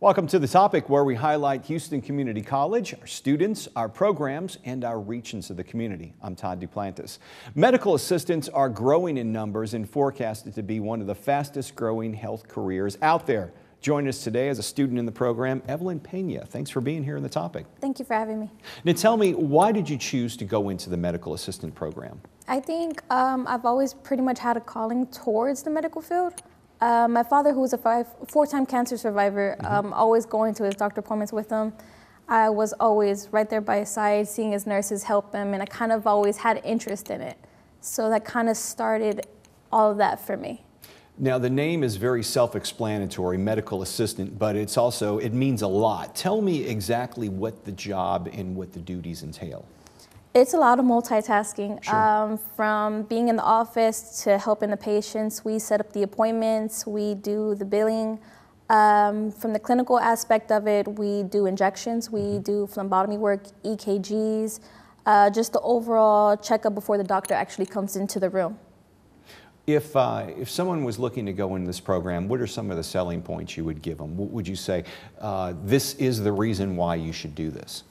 Welcome to the topic where we highlight Houston Community College, our students, our programs, and our reach into the community. I'm Todd Duplantis. Medical assistants are growing in numbers and forecasted to be one of the fastest growing health careers out there. Join us today as a student in the program, Evelyn Pena. Thanks for being here in the topic. Thank you for having me. Now tell me, why did you choose to go into the medical assistant program? I think um, I've always pretty much had a calling towards the medical field. Uh, my father, who was a four-time cancer survivor, mm -hmm. um, always going to his doctor appointments with him. I was always right there by his side, seeing his nurses help him, and I kind of always had interest in it. So that kind of started all of that for me. Now the name is very self-explanatory, medical assistant, but it's also, it means a lot. Tell me exactly what the job and what the duties entail. It's a lot of multitasking. Sure. Um, from being in the office to helping the patients, we set up the appointments, we do the billing. Um, from the clinical aspect of it, we do injections, we mm-hmm. do phlebotomy work, EKGs, uh, just the overall checkup before the doctor actually comes into the room. If, uh, if someone was looking to go into this program, what are some of the selling points you would give them? What would you say, uh, this is the reason why you should do this?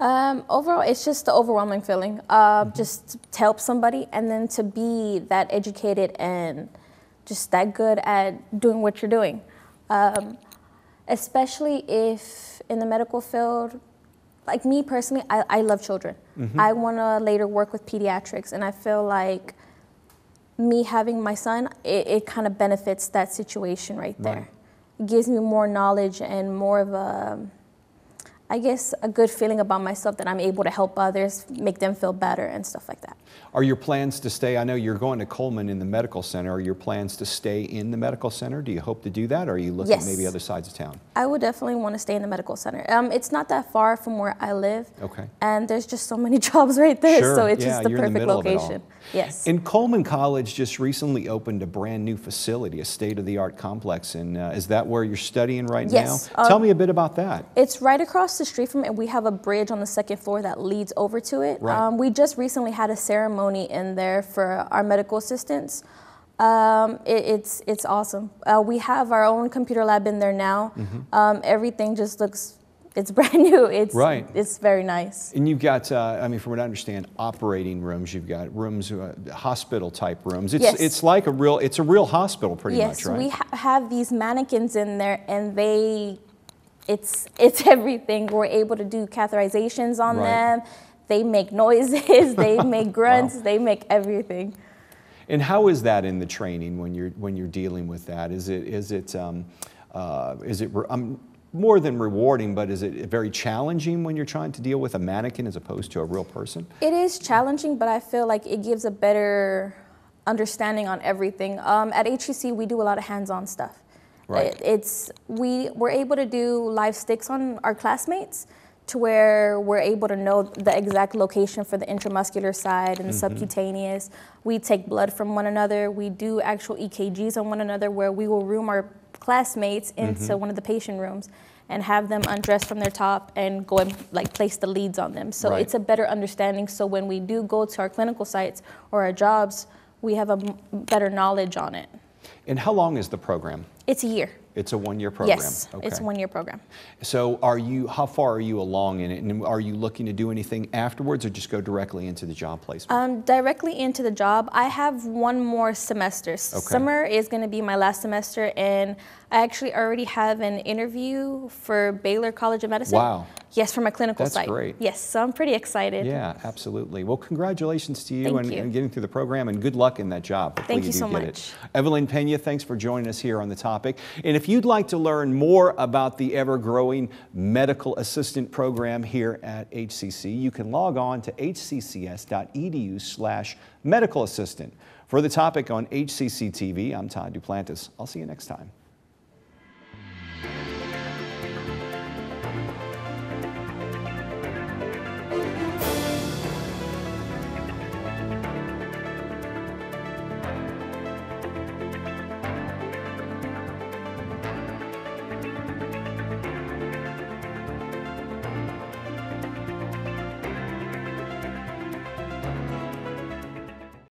Um, overall, it's just the overwhelming feeling. Uh, mm-hmm. Just to help somebody, and then to be that educated and just that good at doing what you're doing. Um, especially if in the medical field, like me personally, I, I love children. Mm-hmm. I want to later work with pediatrics, and I feel like me having my son, it, it kind of benefits that situation right there. Right. It gives me more knowledge and more of a I guess, a good feeling about myself that I'm able to help others, make them feel better and stuff like that. Are your plans to stay? I know you're going to Coleman in the medical center. Are your plans to stay in the medical center? Do you hope to do that, or are you looking yes. at maybe other sides of town? I would definitely want to stay in the medical center. Um, it's not that far from where I live. Okay. And there's just so many jobs right there, sure. so it's yeah, just the perfect the location. Yes. And Coleman College just recently opened a brand new facility, a state-of-the-art complex, and uh, is that where you're studying right yes. now? Tell um, me a bit about that. It's right across the street from it. We have a bridge on the second floor that leads over to it. Right. Um, we just recently had a ceremony in there for our medical assistants. Um, it, it's it's awesome. Uh, we have our own computer lab in there now. Mm-hmm. Um, everything just looks it's brand new. It's right. It's very nice. And you've got, uh, I mean, from what I understand, operating rooms. You've got rooms, uh, hospital type rooms. It's yes. it's like a real, it's a real hospital, pretty yes, much, right? Yes, we ha- have these mannequins in there, and they, it's it's everything. We're able to do catheterizations on right. them. They make noises. They make grunts. wow. They make everything. And how is that in the training when you're when you're dealing with that? Is it is it um, uh, is it? Um, more than rewarding, but is it very challenging when you're trying to deal with a mannequin as opposed to a real person? It is challenging, but I feel like it gives a better understanding on everything. Um, at HCC, we do a lot of hands-on stuff. Right. It's we we're able to do live sticks on our classmates to where we're able to know the exact location for the intramuscular side and the mm-hmm. subcutaneous. We take blood from one another. We do actual EKGs on one another where we will room our classmates into mm-hmm. one of the patient rooms and have them undress from their top and go and like place the leads on them. So right. it's a better understanding. So when we do go to our clinical sites or our jobs, we have a better knowledge on it. And how long is the program? It's a year. It's a one-year program. Yes, okay. it's a one-year program. So, are you? How far are you along in it? And are you looking to do anything afterwards, or just go directly into the job placement? Um, directly into the job. I have one more semester. Okay. Summer is going to be my last semester, and I actually already have an interview for Baylor College of Medicine. Wow. Yes, for my clinical That's site. great. Yes, so I'm pretty excited. Yeah, absolutely. Well, congratulations to you, and, you. and, getting through the program, and good luck in that job. Hopefully Thank you, you so much. It. Evelyn Pena, thanks for joining us here on the topic. And if you'd like to learn more about the ever-growing medical assistant program here at HCC, you can log on to hccs.edu slash medical assistant. For the topic on HCC TV, I'm Todd Duplantis. I'll see you next time.